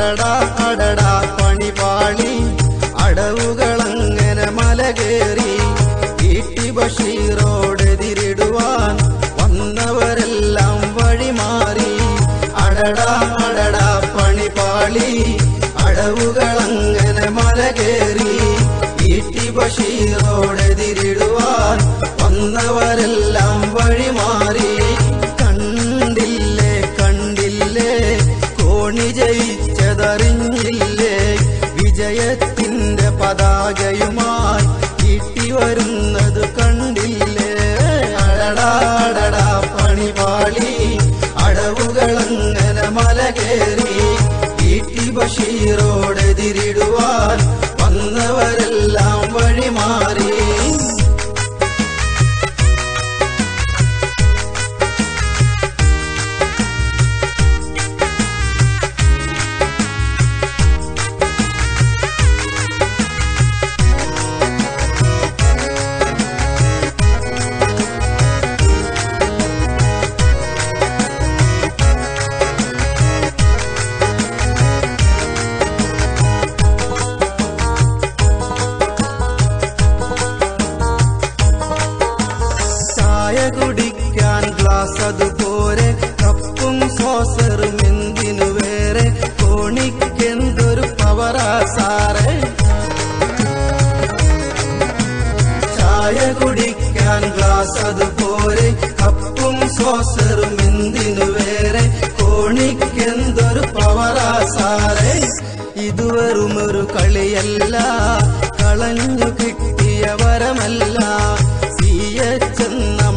അടടാ പണിപാളി അടവുകളങ്ങനെ മലകേറി ഈട്ടി ബഷീറോടെതിരിടുവാൻ വന്നവരെല്ലാം വഴിമാറി. അടടാ അടടാ പണിപാളി അടവുകളങ്ങനെ മലകേറി ഈട്ടി ബഷീറോടെതിരിടുവാൻ വന്നവരെല്ലാം കോണി ജയിച്ചതറിഞ്ഞില്ലേ? വിജയത്തിന്റെ പതാകയുമായി കിട്ടി വരുന്നത് കണ്ടില്ലേ? അടടാടടാ അടടാ പണിപാളി അടവുകളങ്ങനെ മലകേറി. കിട്ടി ബഷീറോടെതിരിടുവാൻ ഗ്ലാസ് അതുപോലെ കപ്പും സോസറും എന്തിനു വേറെ? കോണിക്കെന്തൊരു പവറാ സാറേ. ചായ കുടിക്കാൻ ഗ്ലാസ് അതുപോലെ കപ്പും സോസറും എന്തിനു വേറെ? കോണിക്കെന്തൊരു പവറാ സാറേ. ഇത് വെറും ഒരു കളിയല്ല കളഞ്ഞു കിട്ടിയ വരമല്ല. സിയച്ചെന്ന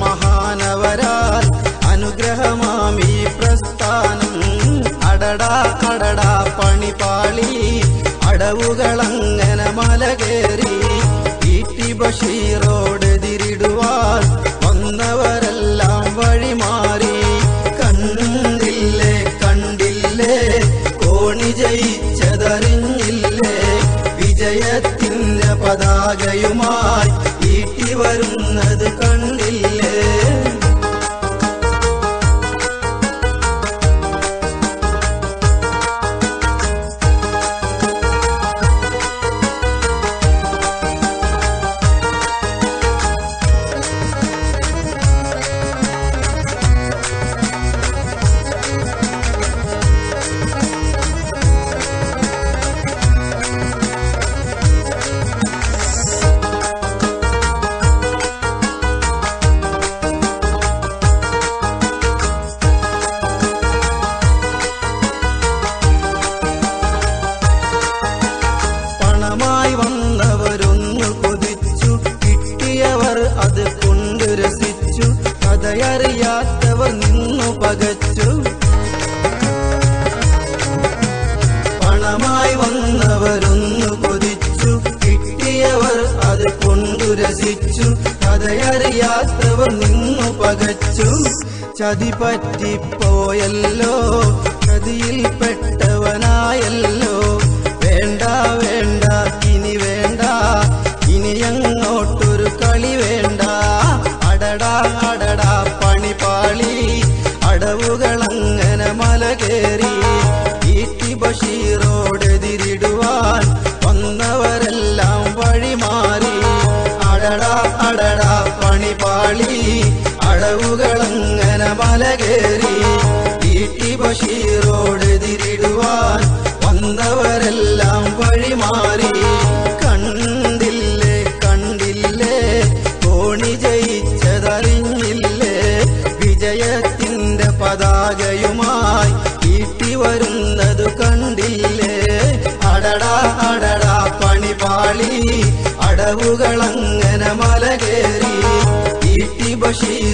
മഹാനവരാൽ അനുഗ്രഹമാമി പ്രസ്ഥാനം. അടടാ അടടാ പണിപാളി അടവുകളങ്ങനെ മലകേറി. ഈട്ടി ബഷീറോട് തിരിടുവാൻ വന്നവരെല്ലാം വഴിമാറി. കണ്ടില്ലേ കണ്ടില്ലേ കോണി ജയിച്ചതറിഞ്ഞില്ലേ? വിജയത്തിന്റെ പതാകയുമായി ഈട്ടി വരുന്നത് കണ്ടില്ലേ? പണമായി വന്നവരൊന്നു കൊതിച്ചു. കിട്ടിയവർ അത് കൊണ്ടു രസിച്ചു. കഥയറിയാത്തവർ നിന്നു പകച്ചു. ചതി പറ്റിപ്പോയല്ലോ. ചതിയിൽപ്പെട്ടവനായല്ലോ വേണ്ട വേണ്ട ഇനി വേണ്ട. ഇനി അങ്ങോട്ടൊരു കളി വേണ്ട. അടടാ അടടാ പണിപാളി അടവുകളങ്ങനെ മലകേറി. ഈട്ടി ബഷീറോടെതിരിടുവാൻ അടവുകളങ്ങനെ മലകേറി ഈട്ടി ബഷീറോടെതിരിടുവാൻ വന്നവരെല്ലാം വഴിമാറി. കണ്ടില്ലേ കണ്ടില്ലേ കോണി ജയിച്ചതറിഞ്ഞില്ലേ? വിജയത്തിന്റെ പതാകയുമായി ഈട്ടി വരുന്നത് കണ്ടില്ലേ? അടടാ അടടാ പണിപാളി അടവുകളങ്ങനെ മലകേറി ഈട്ടി ബഷീറോ